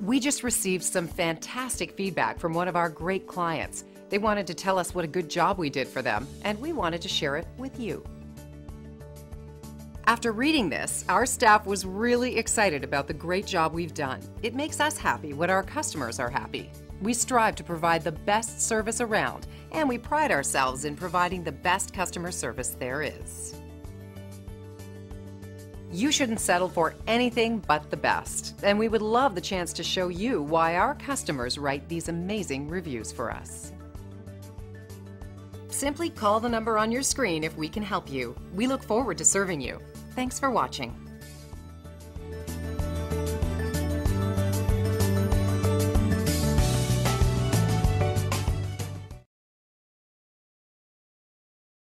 We just received some fantastic feedback from one of our great clients. They wanted to tell us what a good job we did for them, and we wanted to share it with you. After reading this, our staff was really excited about the great job we've done. It makes us happy when our customers are happy. We strive to provide the best service around, and we pride ourselves in providing the best customer service there is. You shouldn't settle for anything but the best, and we would love the chance to show you why our customers write these amazing reviews for us. Simply call the number on your screen if we can help you. We look forward to serving you. Thanks for watching.